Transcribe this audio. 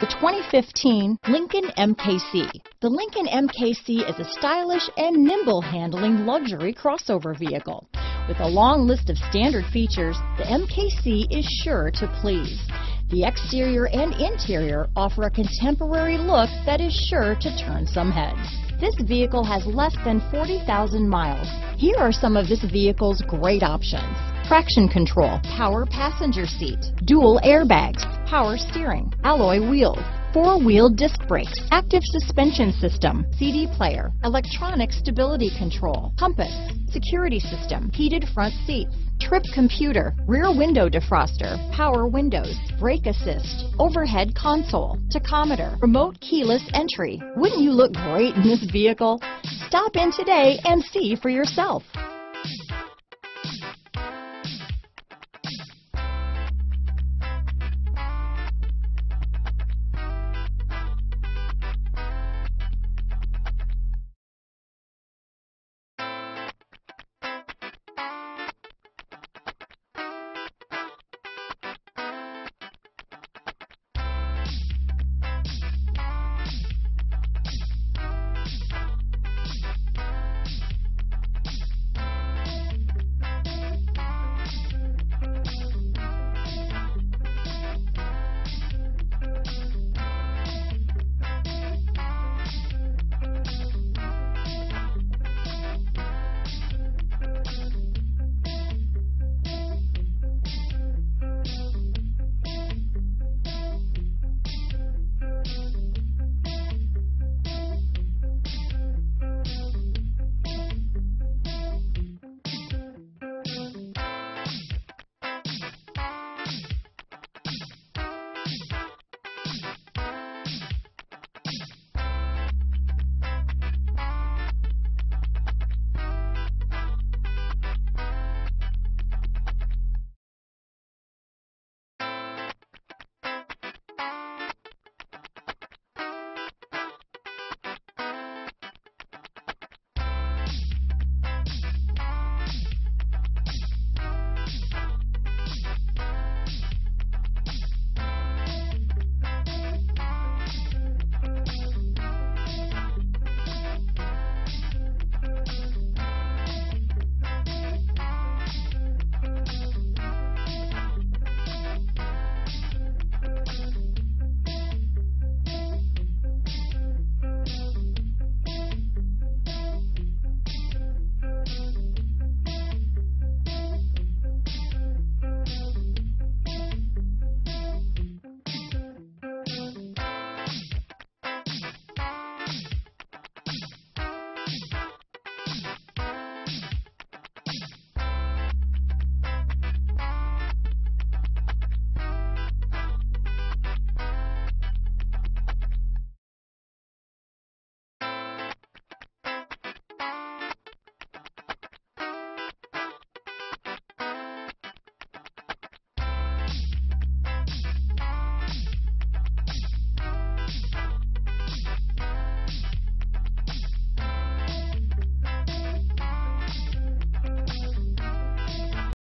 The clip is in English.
The 2015 Lincoln MKC. The Lincoln MKC is a stylish and nimble handling luxury crossover vehicle. With a long list of standard features, the MKC is sure to please. The exterior and interior offer a contemporary look that is sure to turn some heads. This vehicle has less than 40,000 miles. Here are some of this vehicle's great options. Traction control, power passenger seat, dual airbags, power steering, alloy wheels, four-wheel disc brakes, active suspension system, CD player, electronic stability control, compass, security system, heated front seats, trip computer, rear window defroster, power windows, brake assist, overhead console, tachometer, remote keyless entry. Wouldn't you look great in this vehicle? Stop in today and see for yourself.